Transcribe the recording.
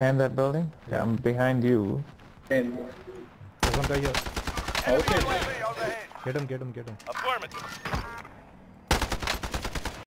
Behind that building? Yeah, I'm behind you. And There's one guy here. okay. Get him, get him, get him. Affirmative.